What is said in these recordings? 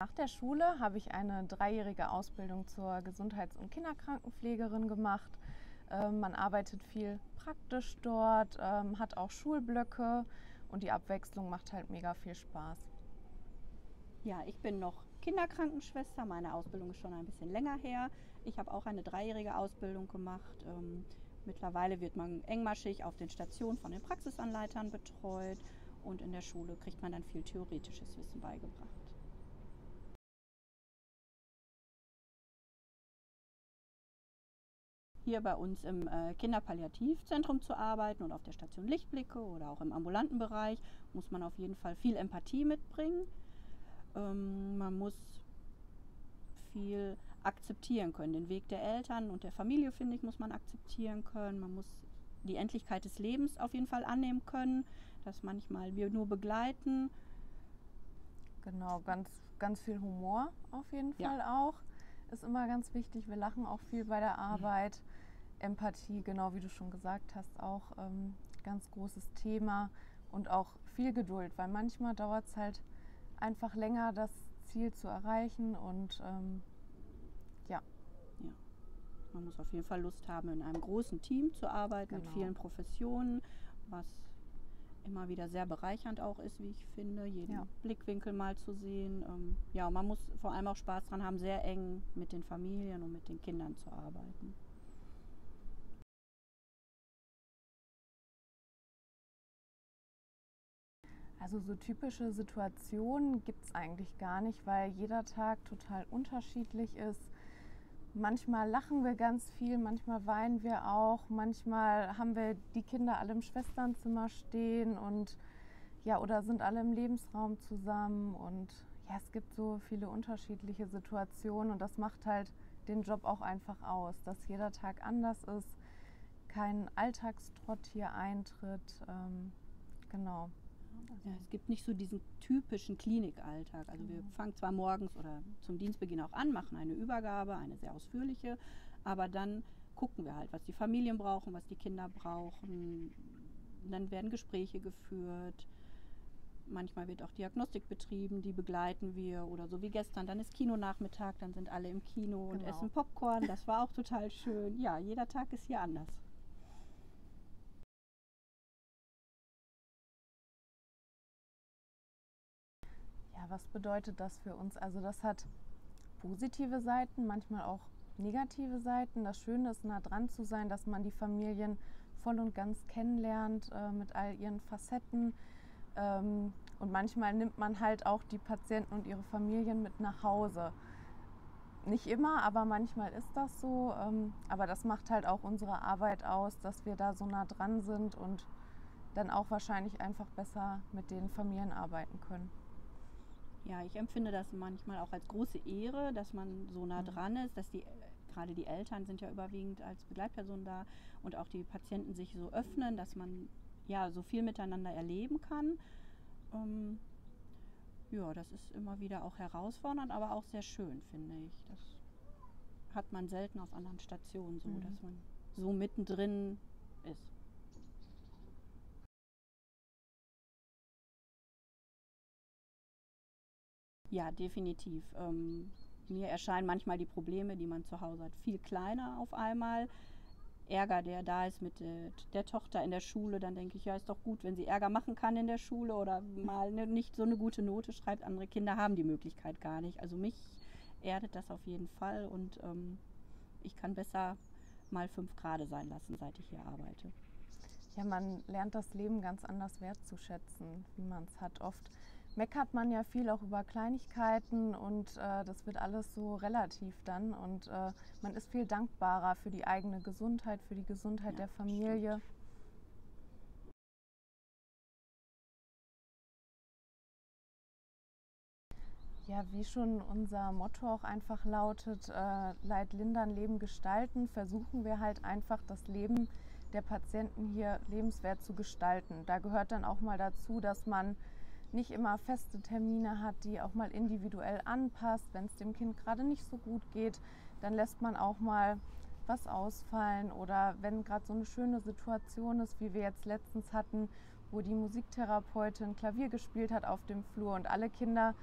Nach der Schule habe ich eine dreijährige Ausbildung zur Gesundheits- und Kinderkrankenpflegerin gemacht. Ähm, man arbeitet viel praktisch dort, ähm, hat auch Schulblöcke und die Abwechslung macht halt mega viel Spaß. Ja, ich bin noch Kinderkrankenschwester. Meine Ausbildung ist schon ein bisschen länger her. Ich habe auch eine dreijährige Ausbildung gemacht. Ähm, mittlerweile wird man engmaschig auf den Stationen von den Praxisanleitern betreut und in der Schule kriegt man dann viel theoretisches Wissen beigebracht. Hier bei uns im äh, Kinderpalliativzentrum zu arbeiten und auf der Station Lichtblicke oder auch im ambulanten Bereich, muss man auf jeden Fall viel Empathie mitbringen. Ähm, man muss viel akzeptieren können. Den Weg der Eltern und der Familie, finde ich, muss man akzeptieren können. Man muss die Endlichkeit des Lebens auf jeden Fall annehmen können, dass manchmal wir nur begleiten. Genau, ganz, ganz viel Humor auf jeden Fall ja. auch ist immer ganz wichtig. Wir lachen auch viel bei der Arbeit. Empathie, genau wie du schon gesagt hast, auch ähm, ganz großes Thema und auch viel Geduld, weil manchmal dauert es halt einfach länger, das Ziel zu erreichen und ähm, ja. Ja. Man muss auf jeden Fall Lust haben, in einem großen Team zu arbeiten, genau. mit vielen Professionen, was immer wieder sehr bereichernd auch ist, wie ich finde, jeden ja. Blickwinkel mal zu sehen. Ähm, ja, man muss vor allem auch Spaß daran haben, sehr eng mit den Familien und mit den Kindern zu arbeiten. Also so typische Situationen gibt es eigentlich gar nicht, weil jeder Tag total unterschiedlich ist. Manchmal lachen wir ganz viel, manchmal weinen wir auch, manchmal haben wir die Kinder alle im Schwesternzimmer stehen und ja, oder sind alle im Lebensraum zusammen und ja, es gibt so viele unterschiedliche Situationen und das macht halt den Job auch einfach aus, dass jeder Tag anders ist, kein Alltagstrott hier eintritt. Ähm, genau. Ja, es gibt nicht so diesen typischen Klinikalltag. Also wir fangen zwar morgens oder zum Dienstbeginn auch an, machen eine Übergabe, eine sehr ausführliche, aber dann gucken wir halt, was die Familien brauchen, was die Kinder brauchen. Dann werden Gespräche geführt. Manchmal wird auch Diagnostik betrieben, die begleiten wir oder so wie gestern. Dann ist Kinonachmittag, dann sind alle im Kino und genau. essen Popcorn. Das war auch total schön. Ja, jeder Tag ist hier anders. Was bedeutet das für uns? Also das hat positive Seiten, manchmal auch negative Seiten. Das Schöne ist, nah dran zu sein, dass man die Familien voll und ganz kennenlernt äh, mit all ihren Facetten. Ähm, und manchmal nimmt man halt auch die Patienten und ihre Familien mit nach Hause. Nicht immer, aber manchmal ist das so. Ähm, aber das macht halt auch unsere Arbeit aus, dass wir da so nah dran sind und dann auch wahrscheinlich einfach besser mit den Familien arbeiten können. Ja, ich empfinde das manchmal auch als große Ehre, dass man so nah mhm. dran ist, dass die gerade die Eltern sind ja überwiegend als Begleitperson da und auch die Patienten sich so öffnen, dass man ja so viel miteinander erleben kann. Ähm, ja, das ist immer wieder auch herausfordernd, aber auch sehr schön, finde ich. Das hat man selten auf anderen Stationen so, mhm. dass man so mittendrin ist. Ja, definitiv. Ähm, mir erscheinen manchmal die Probleme, die man zu Hause hat, viel kleiner auf einmal. Ärger, der da ist mit äh, der Tochter in der Schule, dann denke ich, ja, ist doch gut, wenn sie Ärger machen kann in der Schule oder mal ne, nicht so eine gute Note schreibt. Andere Kinder haben die Möglichkeit gar nicht. Also mich erdet das auf jeden Fall und ähm, ich kann besser mal fünf Grade sein lassen, seit ich hier arbeite. Ja, man lernt das Leben ganz anders wertzuschätzen, wie man es hat. Oft meckert man ja viel auch über Kleinigkeiten und äh, das wird alles so relativ dann und äh, man ist viel dankbarer für die eigene Gesundheit, für die Gesundheit ja, der Familie. Stimmt. Ja, wie schon unser Motto auch einfach lautet, äh, Leid lindern, Leben gestalten, versuchen wir halt einfach das Leben der Patienten hier lebenswert zu gestalten. Da gehört dann auch mal dazu, dass man nicht immer feste Termine hat, die auch mal individuell anpasst. Wenn es dem Kind gerade nicht so gut geht, dann lässt man auch mal was ausfallen oder wenn gerade so eine schöne Situation ist, wie wir jetzt letztens hatten, wo die Musiktherapeutin Klavier gespielt hat auf dem Flur und alle Kinder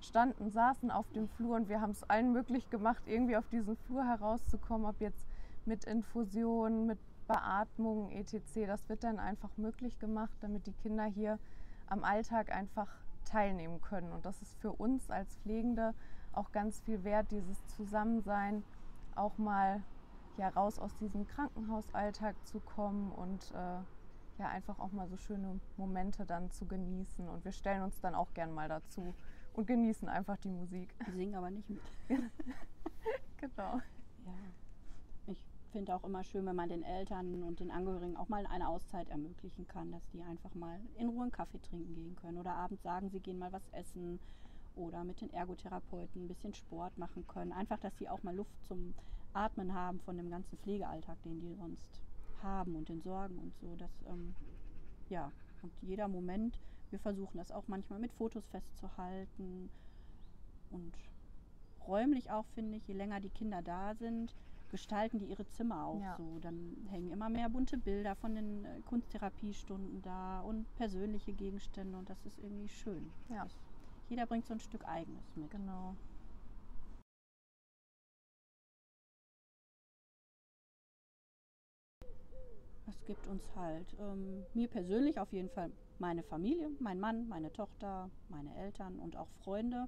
standen, saßen auf dem Flur und wir haben es allen möglich gemacht, irgendwie auf diesen Flur herauszukommen, ob jetzt mit Infusion, mit Beatmung, etc. Das wird dann einfach möglich gemacht, damit die Kinder hier am Alltag einfach teilnehmen können. Und das ist für uns als Pflegende auch ganz viel wert, dieses Zusammensein, auch mal ja, raus aus diesem Krankenhausalltag zu kommen und äh, ja, einfach auch mal so schöne Momente dann zu genießen. Und wir stellen uns dann auch gern mal dazu und genießen einfach die Musik. Wir singen aber nicht mit. genau. Finde auch immer schön, wenn man den Eltern und den Angehörigen auch mal eine Auszeit ermöglichen kann, dass die einfach mal in Ruhe einen Kaffee trinken gehen können oder abends sagen, sie gehen mal was essen oder mit den Ergotherapeuten ein bisschen Sport machen können. Einfach, dass sie auch mal Luft zum Atmen haben von dem ganzen Pflegealltag, den die sonst haben und den Sorgen und so. Dass, ähm, ja, und jeder Moment, wir versuchen das auch manchmal mit Fotos festzuhalten und räumlich auch, finde ich, je länger die Kinder da sind, gestalten die ihre Zimmer auch ja. so. Dann hängen immer mehr bunte Bilder von den äh, Kunsttherapiestunden da und persönliche Gegenstände und das ist irgendwie schön. Ja. Jeder bringt so ein Stück eigenes mit. Genau. Es gibt uns halt, ähm, mir persönlich auf jeden Fall meine Familie, mein Mann, meine Tochter, meine Eltern und auch Freunde,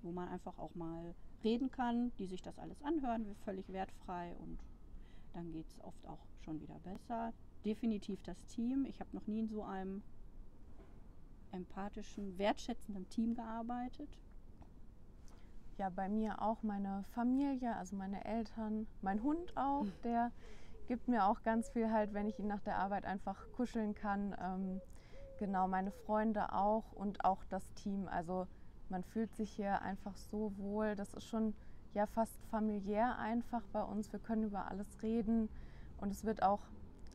wo man einfach auch mal reden kann, die sich das alles anhören, völlig wertfrei und dann geht es oft auch schon wieder besser. Definitiv das Team. Ich habe noch nie in so einem empathischen, wertschätzenden Team gearbeitet. Ja, bei mir auch meine Familie, also meine Eltern, mein Hund auch, hm. der gibt mir auch ganz viel halt, wenn ich ihn nach der Arbeit einfach kuscheln kann. Ähm, genau, meine Freunde auch und auch das Team. Also man fühlt sich hier einfach so wohl. Das ist schon ja fast familiär einfach bei uns. Wir können über alles reden und es wird auch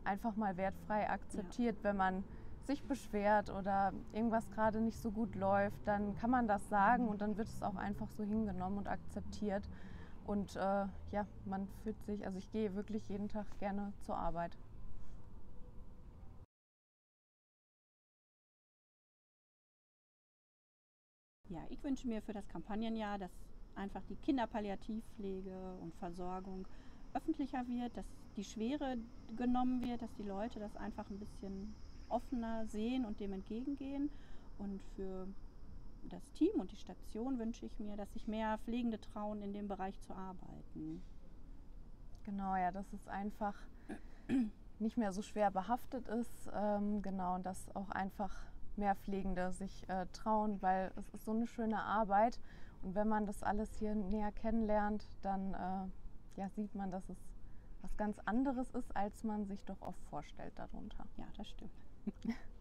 einfach mal wertfrei akzeptiert, ja. wenn man sich beschwert oder irgendwas gerade nicht so gut läuft, dann kann man das sagen und dann wird es auch einfach so hingenommen und akzeptiert. Und äh, ja, man fühlt sich, also ich gehe wirklich jeden Tag gerne zur Arbeit. Ja, ich wünsche mir für das Kampagnenjahr, dass einfach die Kinderpalliativpflege und Versorgung öffentlicher wird, dass die Schwere genommen wird, dass die Leute das einfach ein bisschen offener sehen und dem entgegengehen. Und für das Team und die Station wünsche ich mir, dass sich mehr Pflegende trauen, in dem Bereich zu arbeiten. Genau, ja, dass es einfach nicht mehr so schwer behaftet ist. Ähm, genau, und dass auch einfach mehr Pflegende sich äh, trauen, weil es ist so eine schöne Arbeit. Und wenn man das alles hier näher kennenlernt, dann äh, ja, sieht man, dass es was ganz anderes ist, als man sich doch oft vorstellt darunter. Ja, das stimmt.